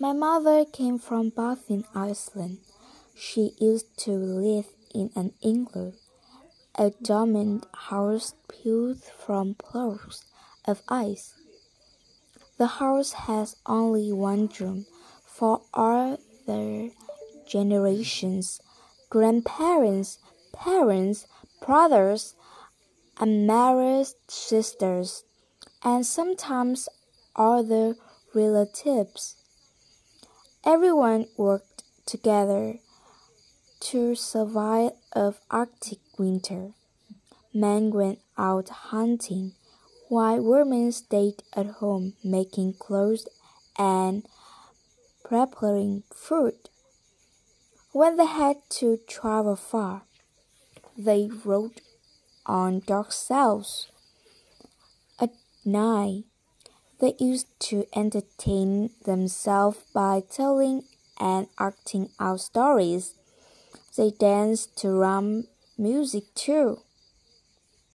My mother came from Baffin Island. She used to live in an igloo, a domed house built from blocks of ice. The house has only one room for other generations, grandparents, parents, brothers, and married sisters, and sometimes other relatives. Everyone worked together to survive a Arctic winter. Men went out hunting, while women stayed at home making clothes and preparing food. When they had to travel far, they rode on dog saddles. At night, they used to entertain themselves by telling and acting out stories. They danced to rum music too.